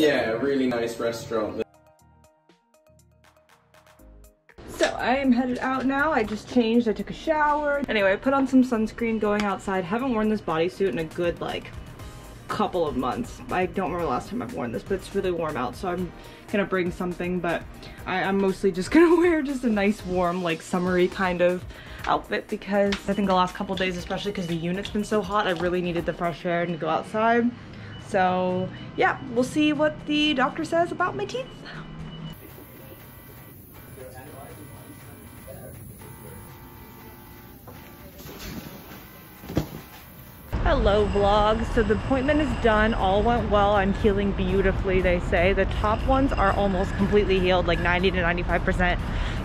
Yeah, really nice restaurant. So I am headed out now. I just changed. I took a shower. Anyway, I put on some sunscreen going outside. Haven't worn this bodysuit in a good like couple of months. I don't remember the last time I've worn this, but it's really warm out, so I'm gonna bring something, but I, am mostly just gonna wear just a nice warm, like summery kind of outfit because I think the last couple days, especially because the unit's been so hot, I really needed the fresh air and to go outside. So yeah, we'll see what the doctor says about my teeth. Hello vlog. So the appointment is done. All went well. I'm healing beautifully, they say. The top ones are almost completely healed, like 90 to 95%.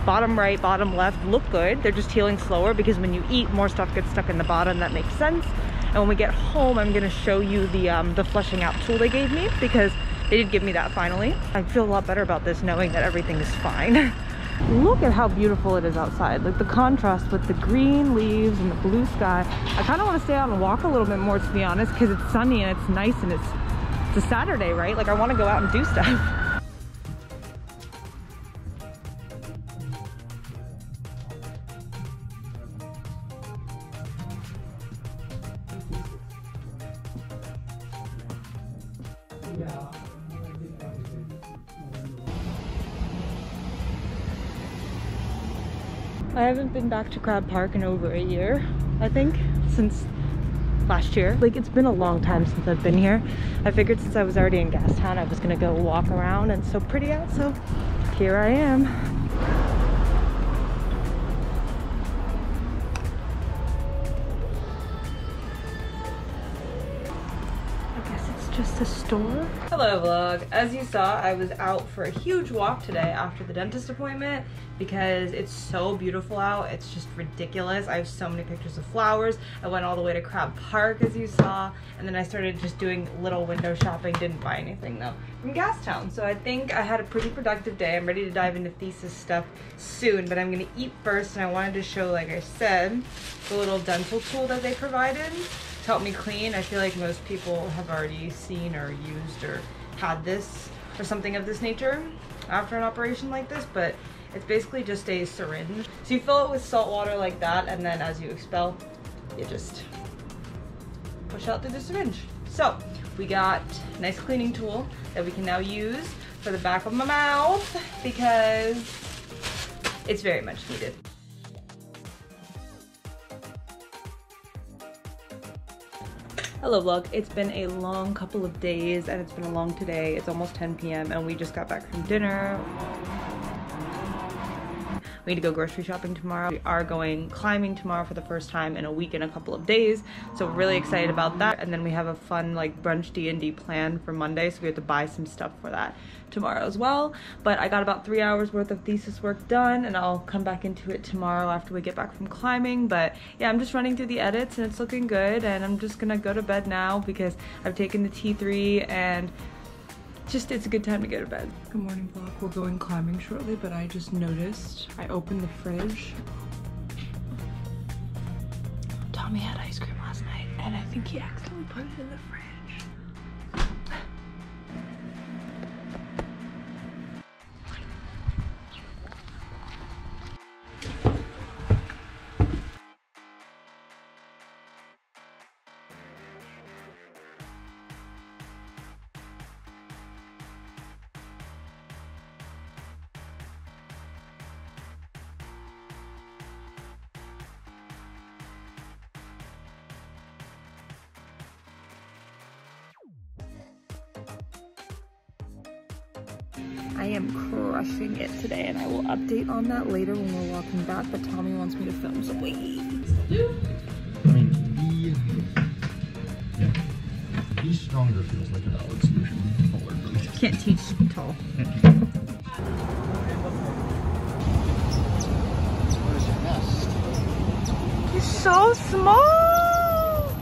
Bottom right, bottom left look good. They're just healing slower because when you eat, more stuff gets stuck in the bottom. That makes sense. And when we get home, I'm gonna show you the, um, the flushing out tool they gave me because they did give me that finally. I feel a lot better about this knowing that everything is fine. Look at how beautiful it is outside. Like the contrast with the green leaves and the blue sky. I kind of want to stay out and walk a little bit more to be honest because it's sunny and it's nice and it's, it's a Saturday, right? Like I want to go out and do stuff. I haven't been back to Crab Park in over a year, I think, since last year. Like, it's been a long time since I've been here. I figured since I was already in Gastown, I was gonna go walk around and so pretty out, so here I am. Just a store. Hello vlog. As you saw, I was out for a huge walk today after the dentist appointment because it's so beautiful out. It's just ridiculous. I have so many pictures of flowers. I went all the way to Crab Park as you saw and then I started just doing little window shopping. Didn't buy anything though from Gastown. So I think I had a pretty productive day. I'm ready to dive into thesis stuff soon but I'm gonna eat first and I wanted to show like I said the little dental tool that they provided help me clean. I feel like most people have already seen or used or had this or something of this nature after an operation like this, but it's basically just a syringe. So you fill it with salt water like that, and then as you expel, you just push out through the syringe. So we got a nice cleaning tool that we can now use for the back of my mouth because it's very much needed. Hello vlog, it's been a long couple of days and it's been a long today. It's almost 10 p.m. and we just got back from dinner. We need to go grocery shopping tomorrow. We are going climbing tomorrow for the first time in a week and a couple of days. So really excited about that. And then we have a fun like brunch D&D plan for Monday. So we have to buy some stuff for that tomorrow as well. But I got about three hours worth of thesis work done and I'll come back into it tomorrow after we get back from climbing. But yeah, I'm just running through the edits and it's looking good. And I'm just gonna go to bed now because I've taken the T3 and just it's a good time to go to bed. Good morning vlog. We're going climbing shortly, but I just noticed I opened the fridge. Tommy had ice cream last night and I think he accidentally put it in the fridge. I am crushing it today and I will update on that later when we're walking back, but Tommy wants me to film, so wait. I mean, be, yeah. be stronger feels like a valid solution. Can't teach tall. He's so small!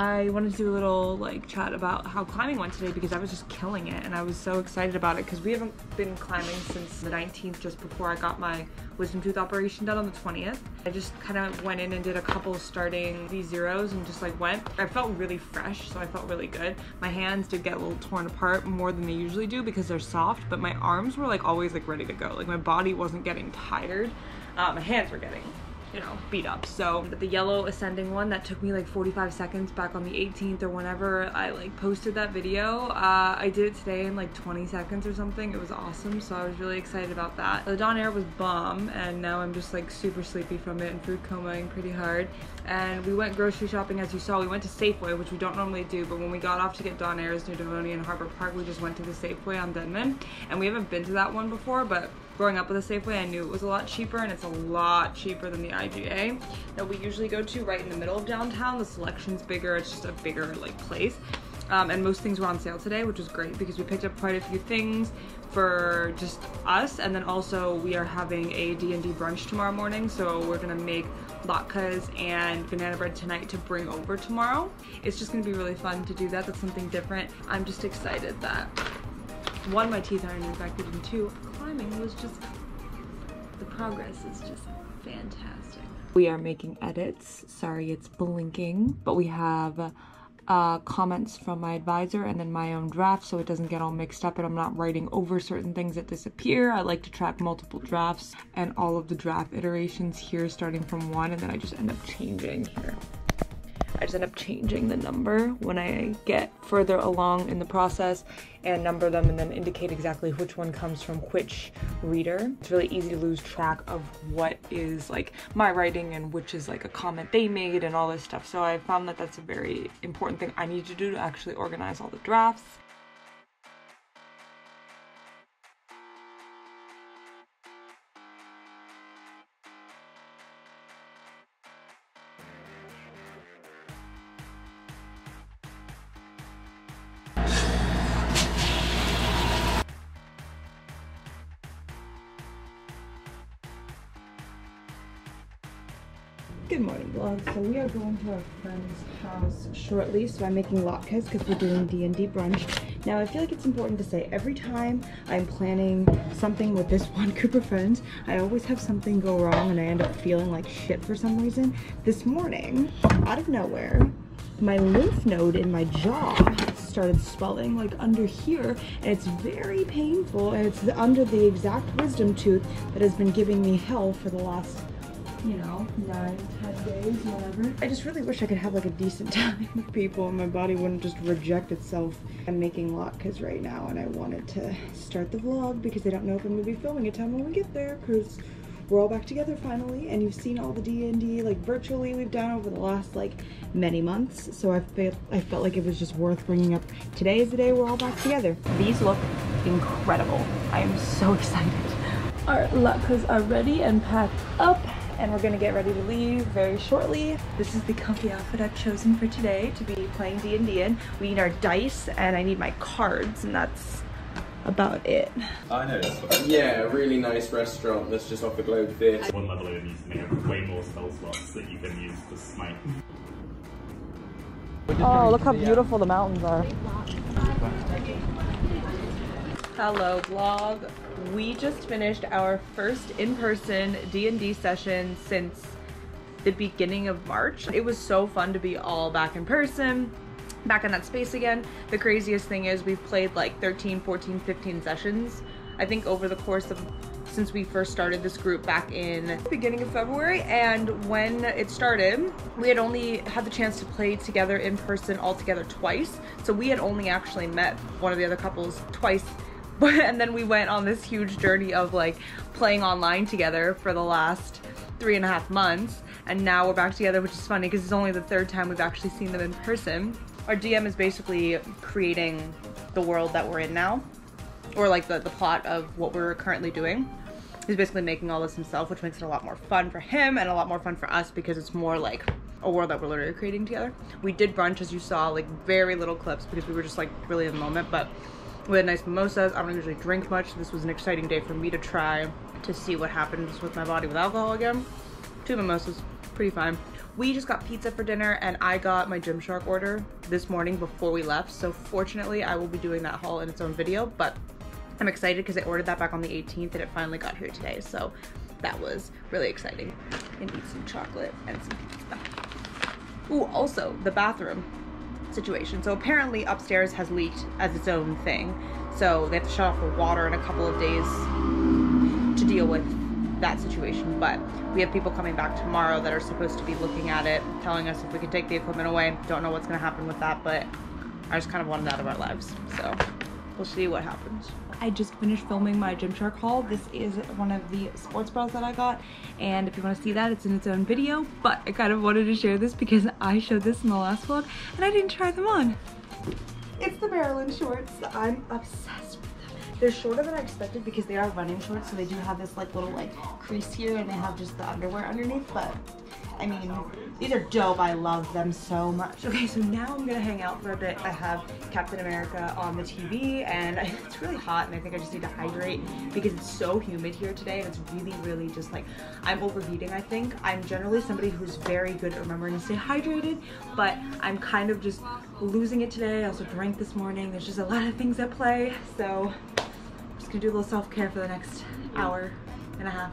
I wanted to do a little like chat about how climbing went today because I was just killing it and I was so excited about it because we haven't been climbing since the 19th just before I got my wisdom tooth operation done on the 20th. I just kind of went in and did a couple starting V0s and just like went. I felt really fresh so I felt really good. My hands did get a little torn apart more than they usually do because they're soft but my arms were like always like ready to go. Like my body wasn't getting tired. Uh, my hands were getting you know, beat up. So the yellow ascending one that took me like 45 seconds back on the 18th or whenever I like posted that video, uh, I did it today in like 20 seconds or something. It was awesome. So I was really excited about that. The donair was bomb and now I'm just like super sleepy from it and food comaing pretty hard. And we went grocery shopping as you saw. We went to Safeway, which we don't normally do, but when we got off to get donairs near Devonian Harbor Park, we just went to the Safeway on Denman. And we haven't been to that one before, but growing up with a Safeway, I knew it was a lot cheaper and it's a lot cheaper than the IGA that we usually go to right in the middle of downtown. The selection's bigger, it's just a bigger like place. Um, and most things were on sale today, which was great because we picked up quite a few things for just us. And then also we are having a D&D brunch tomorrow morning. So we're gonna make latkes and banana bread tonight to bring over tomorrow. It's just gonna be really fun to do that. That's something different. I'm just excited that one, my teeth aren't infected, and two, climbing was just, the progress is just fantastic. We are making edits. Sorry, it's blinking, but we have uh, comments from my advisor and then my own draft so it doesn't get all mixed up and I'm not writing over certain things that disappear. I like to track multiple drafts and all of the draft iterations here starting from one and then I just end up changing here. I just end up changing the number when I get further along in the process and number them and then indicate exactly which one comes from which reader. It's really easy to lose track of what is like my writing and which is like a comment they made and all this stuff. So I found that that's a very important thing I need to do to actually organize all the drafts. Good morning vlog. So we are going to our friend's house shortly. So I'm making latkes because we're doing D&D brunch. Now I feel like it's important to say every time I'm planning something with this one group of friends, I always have something go wrong and I end up feeling like shit for some reason. This morning, out of nowhere, my lymph node in my jaw started swelling like under here and it's very painful and it's under the exact wisdom tooth that has been giving me hell for the last you know, nine, ten days, whatever. I just really wish I could have like a decent time with people and my body wouldn't just reject itself. I'm making latkes right now and I wanted to start the vlog because I don't know if I'm gonna be filming a time when we get there because we're all back together finally and you've seen all the D&D like virtually we've done over the last like many months. So I felt I felt like it was just worth bringing up today is the day we're all back together. These look incredible. I am so excited. Our latkes are ready and packed up and we're gonna get ready to leave very shortly. This is the comfy outfit I've chosen for today to be playing D&D in. We need our dice and I need my cards and that's about it. I know this Yeah, a really nice restaurant that's just off the Globe Theatre. One level in, you may have way more spell slots that you can use to smite. Oh, look how beautiful the mountains are. Hello vlog. We just finished our first in-person D&D session since the beginning of March. It was so fun to be all back in person, back in that space again. The craziest thing is we've played like 13, 14, 15 sessions, I think over the course of since we first started this group back in beginning of February and when it started we had only had the chance to play together in person all together twice so we had only actually met one of the other couples twice but and then we went on this huge journey of like playing online together for the last three and a half months. And now we're back together which is funny because it's only the third time we've actually seen them in person. Our dm is basically creating the world that we're in now. Or like the, the plot of what we're currently doing. He's basically making all this himself which makes it a lot more fun for him and a lot more fun for us because it's more like a world that we're literally creating together. We did brunch as you saw like very little clips because we were just like really in the moment but we had nice mimosas. I don't usually drink much. This was an exciting day for me to try to see what happens with my body with alcohol again. Two mimosas, pretty fine. we just got pizza for dinner and I got my Gymshark order this morning before we left. So fortunately I will be doing that haul in its own video, but I'm excited because I ordered that back on the 18th and it finally got here today. So that was really exciting. And eat some chocolate and some pizza. Ooh, also the bathroom situation. So apparently upstairs has leaked as its own thing. So they have to shut off the water in a couple of days to deal with that situation. But we have people coming back tomorrow that are supposed to be looking at it, telling us if we can take the equipment away. Don't know what's gonna happen with that, but I just kind of want it out of our lives. So we'll see what happens. I just finished filming my Gymshark haul. This is one of the sports bras that I got. And if you want to see that, it's in its own video. But I kind of wanted to share this because I showed this in the last vlog and I didn't try them on. It's the Maryland shorts. I'm obsessed with them. They're shorter than I expected because they are running shorts. So they do have this like little like crease here and they have just the underwear underneath. But I mean, these are dope. I love them so much. Okay, so now I'm gonna hang out for a bit. I have Captain America on the TV and it's really hot and I think I just need to hydrate because it's so humid here today and it's really, really just like, I'm overheating, I think. I'm generally somebody who's very good at remembering to stay hydrated, but I'm kind of just losing it today. I also drank this morning. There's just a lot of things at play. So I'm just gonna do a little self-care for the next hour and a half.